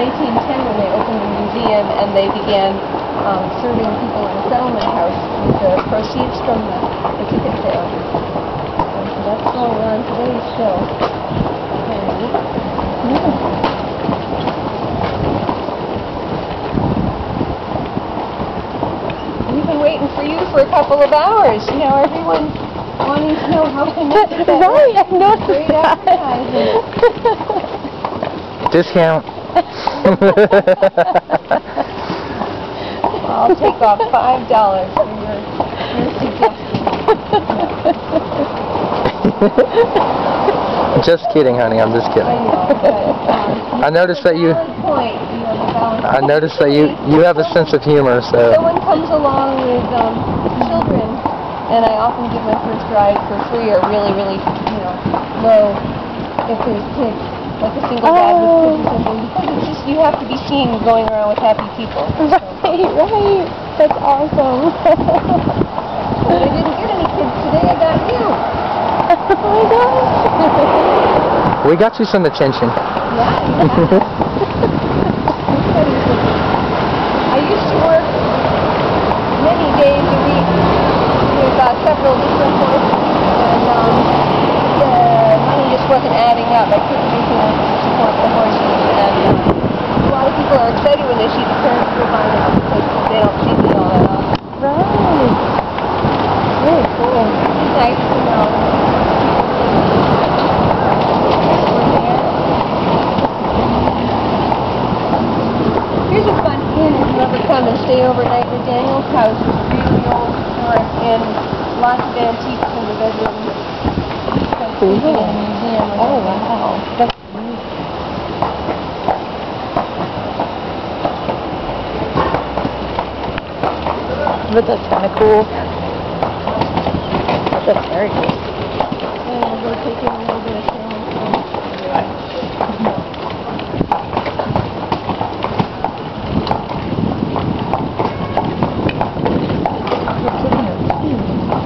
1810 when they opened the museum and they began um, serving people in the settlement house with the proceeds from the, the ticket sales. And so that's going on today still. And, We've been waiting for you for a couple of hours. You know, everyone's wanting to know how connected that right, was. I noticed Great that. advertising. Discount. I'll take off five dollars for your, your suggestion. just kidding, honey. I'm just I kidding. know, but, um, I noticed that you. point. You have a I noticed that you you have a sense of humor, so Someone comes along with um, children, and I often give my first ride for free or really, really, you know, low if there's kids, like a single dad with kids or something, it's just you have to be seen going around with happy people. Right, right. That's awesome. But I didn't get any kids today. I got you. oh my gosh. we got you some attention. Yeah, yeah. I used to work many days a week with uh, several different horses, and um, the money just wasn't adding up. I couldn't make enough to support the horses, and uh, a lot of people are excited when they see the parents go by now because they don't see me all that often. Right. Very cool. It's nice to know. Here's a fun inn if you ever come and stay overnight in Daniel's house. It's really old historic inn. Lots of antiques in the bedroom. It's a museum Oh wow. That's But that's kind of cool. That's very cool. And take in a little bit of film.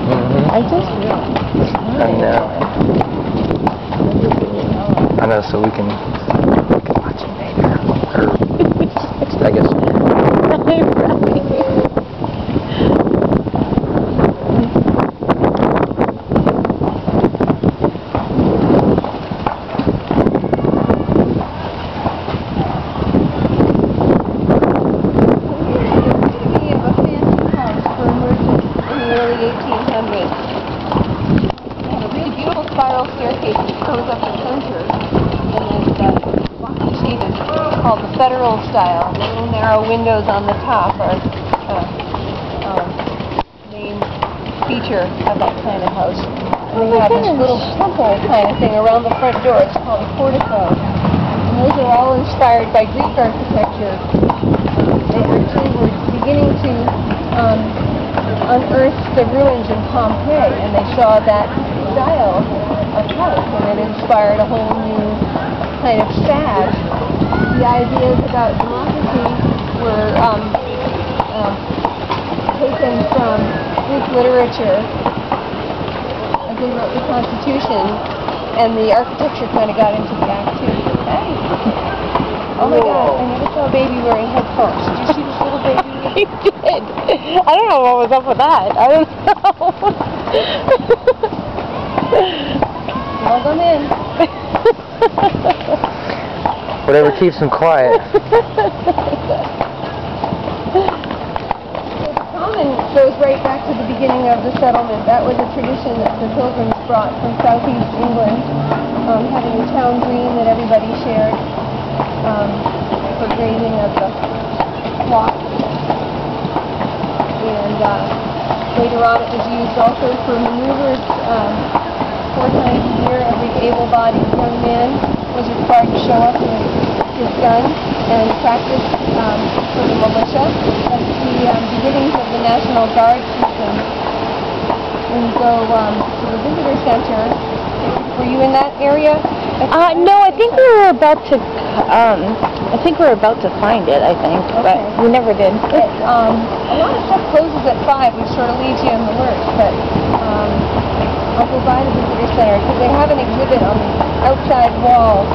hmm I just realized. I know. I know, so we can, we can watch it later. Or, I guess. Be of a fancy house for a merchant in the early 1800s. They have a really beautiful spiral staircase that the center, and it's uh, blocky shaded, called the Federal style. The little narrow windows on the top are uh, um, main feature of that kind of house. And they have this little temple kind of thing around the front door. It's called a portico. And those are all inspired by Greek architecture they actually were beginning to um, unearth the ruins in Pompeii, and they saw that style of house, and it inspired a whole new kind of fad. The ideas about democracy were um, um, taken from Greek literature as they wrote the Constitution, and the architecture kind of got into the act too. Hey. Oh my God! I never saw a baby wearing headphones. Did you see this little baby? I did. I don't know what was up with that. I don't know. Them in. Whatever keeps them quiet. The common goes right back to the beginning of the settlement. That was a tradition that the pilgrims brought from southeast England, um, having a town green that everybody shared um, for grazing of the flock. And uh, later on it was used also for maneuvers. Um, a year, every able-bodied young man was required to show up with his gun and practice um, for the militia. That's the um, beginnings of the National Guard system. When you go um, to the visitor center, were you in that area? Uh, no, I think we were about to, um, I think we were about to find it, I think, but we never did. It, um, a lot of stuff closes at 5, which sort of leaves you in the lurch, but um, I'll go by the visitor center because they have an exhibit on the outside wall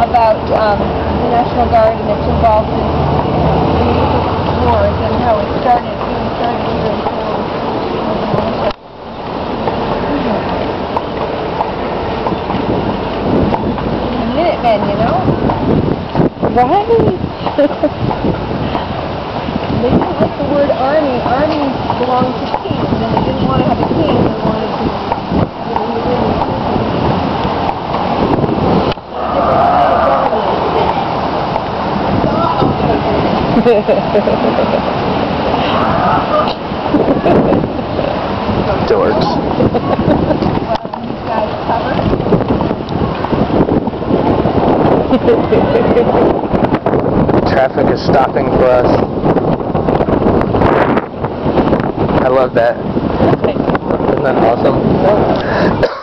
about um, the National Guard and it's involved in the wars and how it started, really started here in town. Minutemen, you know? Right. They didn't like the word army. Army belonged to kings, and they didn't want to have a king. They wanted to, you know, he really Dorks. Traffic is stopping for us. I love that. Isn't that awesome?